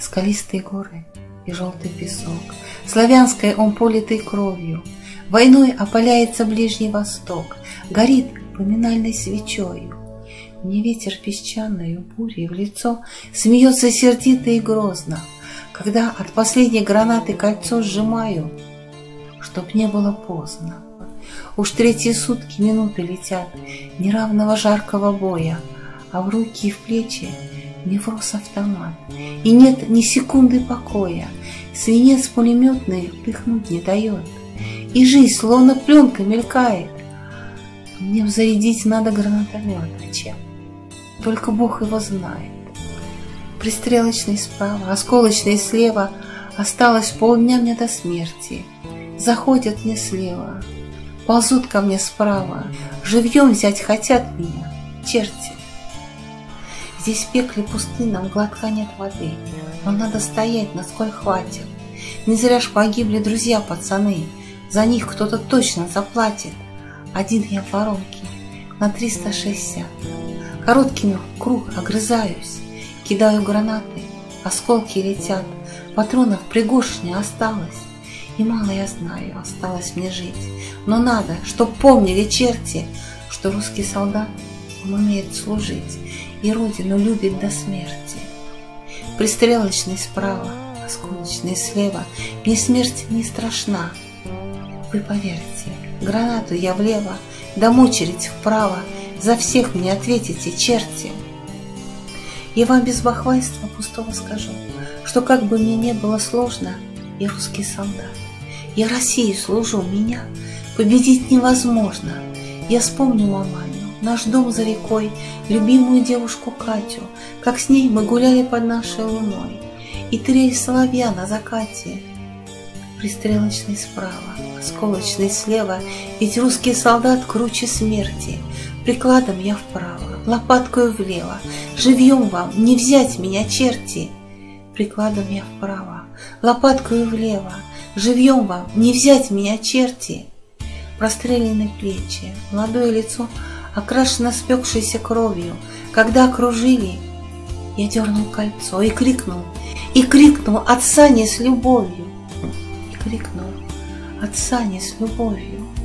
скалистые горы и желтый песок. Славянской он политый кровью, Войной опаляется Ближний Восток, Горит поминальной свечою. Мне ветер песчаную бурей в лицо Смеется сердито и грозно, Когда от последней гранаты кольцо сжимаю, Чтоб не было поздно. Уж третьи сутки минуты летят Неравного жаркого боя, А в руки и в плечи невроз автомат. И нет ни секунды покоя, Свинец пулеметный дыхнуть не дает, И жизнь словно пленка мелькает. Мне взарядить надо гранатомет, а чем? Только Бог его знает. Пристрелочный справа, осколочный слева Осталось полдня мне до смерти. Заходят мне слева, ползут ко мне справа, Живьем взять хотят меня, черти. Здесь в пекле пустынном глотка нет воды, Но надо стоять, насколько хватит. Не зря ж погибли друзья пацаны, За них кто-то точно заплатит. Один я в воронке на 360. Короткими в круг огрызаюсь, Кидаю гранаты, осколки летят, Патронов пригоршня осталось. И мало я знаю, осталось мне жить. Но надо, чтоб помнили черти, Что русский солдат, он умеет служить И родину любит до смерти. Пристрелочный справа, осколочный слева, Мне смерть не страшна. Вы поверьте, гранату я влево, Дам очередь вправо, За всех мне ответите, черти. Я вам без бахвальства пустого скажу, Что как бы мне не было сложно, Я русский солдат. Я России служу, меня победить невозможно. Я вспомнила маму, наш дом за рекой, любимую девушку Катю, как с ней мы гуляли под нашей луной, и трель соловья на закате. Пристрелочный справа, осколочный слева, ведь русский солдат круче смерти. Прикладом я вправо, лопаткою влево, живьем вам не взять меня, черти. Прикладом я вправо, лопаткою влево, Живьем вам не взять меня, черти! Простреленные плечи, молодое лицо, окрашено спекшейся кровью. Когда окружили, я дернул кольцо и крикнул, и крикнул «Отца не с любовью!» И крикнул «Отца не с любовью!»